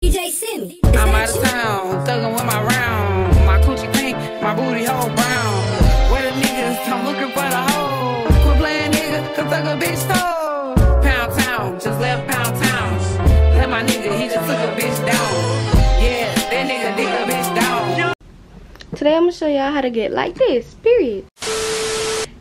DJ Simi. I'm out of town, thuggin' with my round. My coochie pink, my booty hole brown. Where the niggas? I'm looking for the hoe. Quit playing nigga, cause thug a bitch toe. Pound town, just left pound town. Let my nigga, he just took a bitch down. Yeah, that nigga dig a bitch down. Today I'm gonna show y'all how to get like this, period.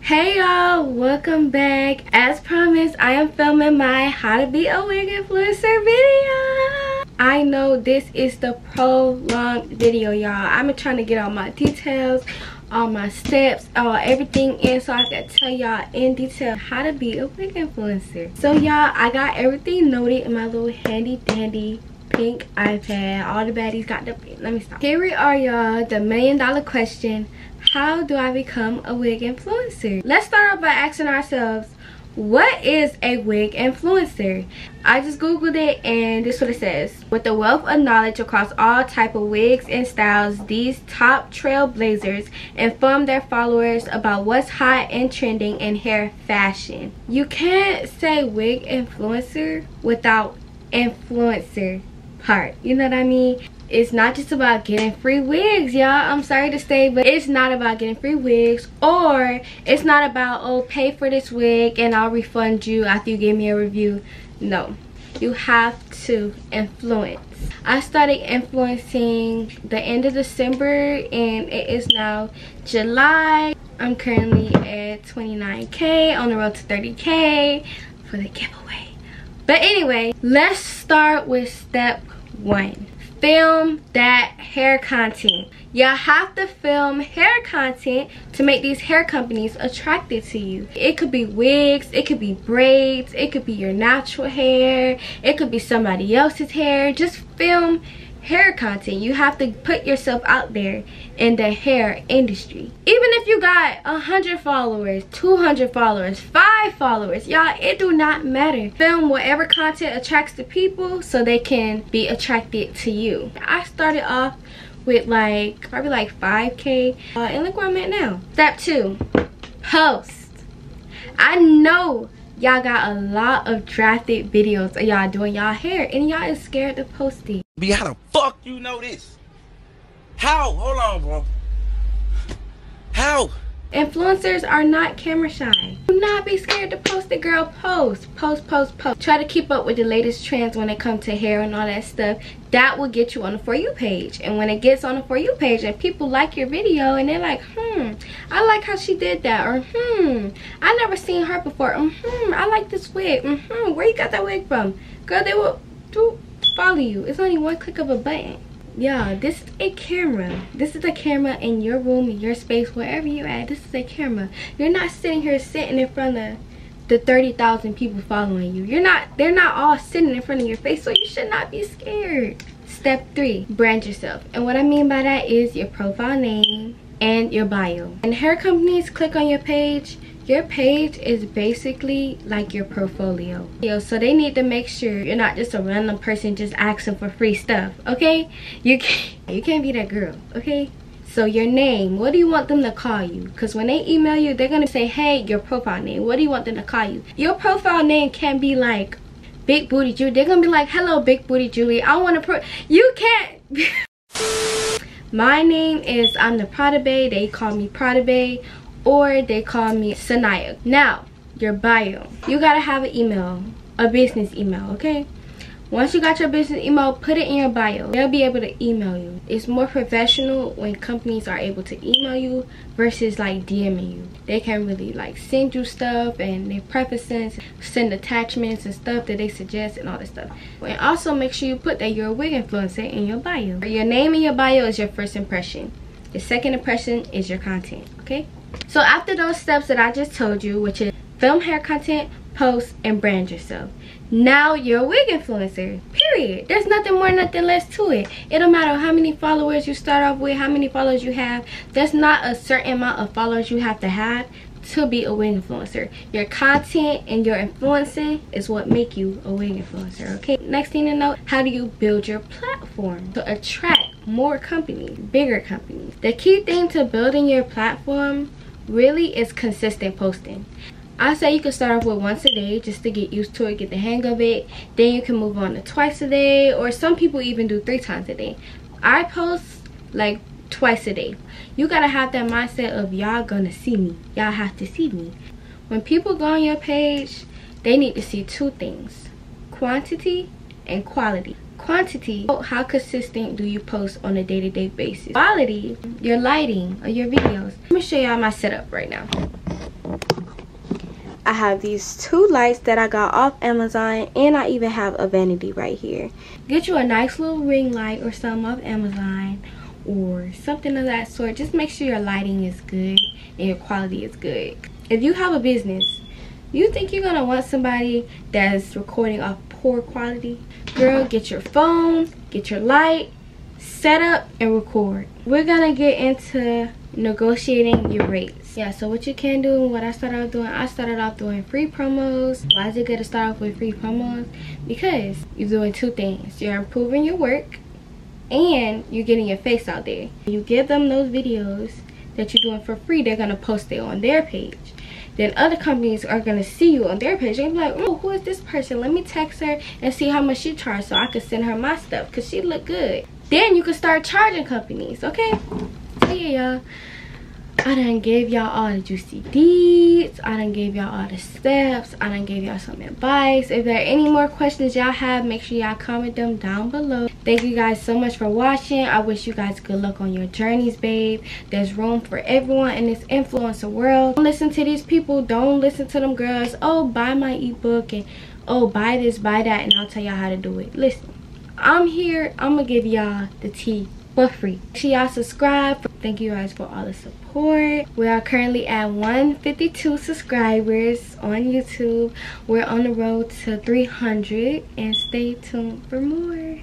Hey y'all, welcome back. As promised, I am filming my how to be a wig influencer video. I know this is the prolonged video, y'all. I'm trying to get all my details, all my steps, all everything in so I can tell y'all in detail how to be a wig influencer. So y'all, I got everything noted in my little handy dandy pink iPad. All the baddies got the let me stop. Here we are y'all, the million dollar question. How do I become a wig influencer? Let's start off by asking ourselves, what is a wig influencer? I just googled it and this is what it says. With the wealth of knowledge across all type of wigs and styles these top trailblazers inform their followers about what's hot and trending in hair fashion. You can't say wig influencer without influencer part. You know what i mean it's not just about getting free wigs y'all. I'm sorry to say but it's not about getting free wigs or it's not about oh pay for this wig and i'll refund you after you give me a review. No. You have to influence. I started influencing the end of december and it is now july. I'm currently at 29k on the road to 30k for the giveaway. But anyway let's start with step one film that hair content. Y'all have to film hair content to make these hair companies attracted to you. It could be wigs it could be braids it could be your natural hair it could be somebody else's hair. Just film hair content you have to put yourself out there in the hair industry. Even if you got a 100 followers 200 followers five followers y'all it do not matter. Film whatever content attracts the people so they can be attracted to you. I started off with like probably like 5k uh, and look where i'm at now. Step two post. I know y'all got a lot of drafted videos of y'all doing y'all hair and y'all is scared to post it B, how the fuck you know this? How? Hold on, bro. How? Influencers are not camera shy. Do not be scared to post it, girl. Post, post, post, post. Try to keep up with the latest trends when it comes to hair and all that stuff. That will get you on the For You page. And when it gets on the For You page and people like your video and they're like, hmm, I like how she did that. Or, hmm, I never seen her before. hmm, I like this wig. hmm, where you got that wig from? Girl, they will do follow you. It's only one click of a button yeah this is a camera. This is a camera in your room in your space wherever you at. This is a camera. You're not sitting here sitting in front of the 30,000 people following you. You're not they're not all sitting in front of your face so you should not be scared. Step three brand yourself. And what i mean by that is your profile name and your bio. And hair companies click on your page your page is basically like your portfolio. So they need to make sure you're not just a random person just asking for free stuff okay? You can't you can't be that girl okay? So your name what do you want them to call you? Because when they email you they're gonna say hey your profile name. What do you want them to call you? Your profile name can be like big booty julie. They're gonna be like hello big booty julie i want to pro you can't my name is i'm the prada bae. They call me prada bae or they call me Sa'Niya. Now, your bio. You gotta have an email, a business email, okay? Once you got your business email, put it in your bio. They'll be able to email you. It's more professional when companies are able to email you versus like DMing you. They can really like send you stuff and they preface prefaces, send attachments and stuff that they suggest and all this stuff. And also make sure you put that you're a wig influencer in your bio. Your name in your bio is your first impression. Your second impression is your content, okay? So after those steps that I just told you, which is film hair content, post, and brand yourself. Now you're a wig influencer, period. There's nothing more, nothing less to it. It don't matter how many followers you start off with, how many followers you have. There's not a certain amount of followers you have to have to be a wig influencer. Your content and your influencing is what make you a wig influencer, okay? Next thing to know, how do you build your platform to attract more companies, bigger companies? The key thing to building your platform really is consistent posting I say you can start off with once a day just to get used to it, get the hang of it. Then you can move on to twice a day or some people even do three times a day. I post like twice a day. You gotta have that mindset of y'all gonna see me. Y'all have to see me. When people go on your page, they need to see two things. Quantity and quality. Quantity, how consistent do you post on a day-to-day -day basis? Quality, your lighting or your videos. Let me show y'all my setup right now. I have these two lights that I got off Amazon and I even have a vanity right here. Get you a nice little ring light or some off Amazon or something of that sort. Just make sure your lighting is good and your quality is good. If you have a business, you think you're gonna want somebody that's recording off poor quality? Girl, get your phone, get your light, set up and record. We're gonna get into negotiating your rates. Yeah so what you can do and what i started off doing i started off doing free promos. Why is it good to start off with free promos? Because you're doing two things. You're improving your work and you're getting your face out there. You give them those videos that you're doing for free they're gonna post it on their page then other companies are gonna see you on their page. And be like oh who is this person? Let me text her and see how much she charges so i can send her my stuff because she look good. Then you can start charging companies okay? So yeah y'all I done gave y'all all the juicy deeds. I done gave y'all all the steps. I done gave y'all some advice. If there are any more questions y'all have, make sure y'all comment them down below. Thank you guys so much for watching. I wish you guys good luck on your journeys, babe. There's room for everyone in this influencer world. Don't listen to these people. Don't listen to them girls. Oh, buy my ebook and oh, buy this, buy that, and I'll tell y'all how to do it. Listen, I'm here. I'm going to give y'all the tea for free. Make y'all subscribe. Thank you guys for all the support. We are currently at 152 subscribers on YouTube. We're on the road to 300 and stay tuned for more.